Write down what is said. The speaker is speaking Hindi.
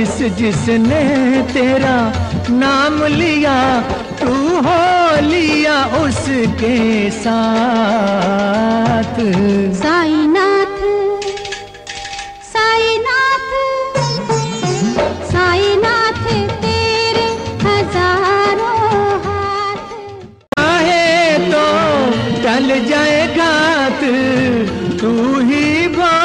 जिस जिसने तेरा नाम लिया तू हो लिया उसके साथ। साईनाथ साईनाथ साईनाथ तेरे हज़ारों हाथ। चाहे तो चल जाए घात तू ही बा